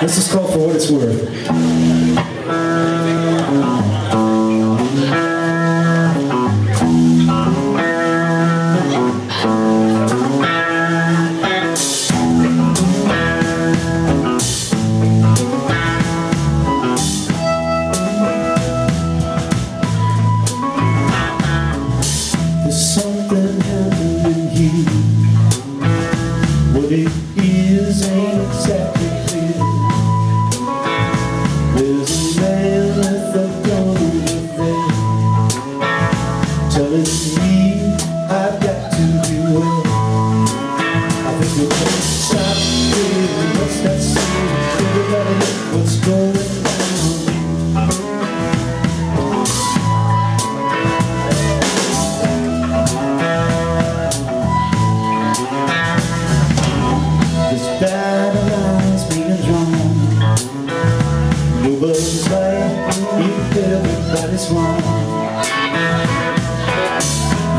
This is called For What It's Worth. blows away You feel that is wrong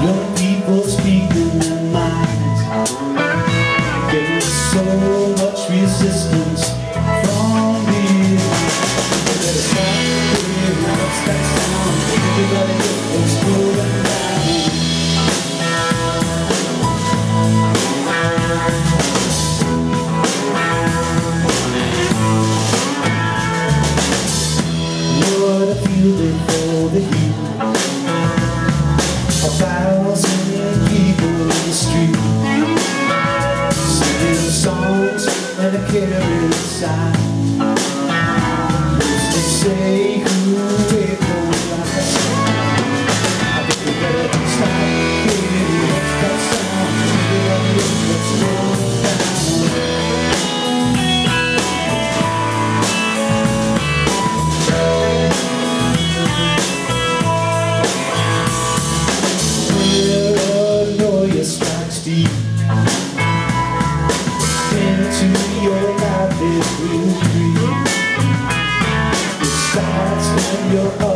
Young people speaking their minds. There's so much resistance. here inside. To say? your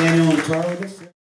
Daniel and us?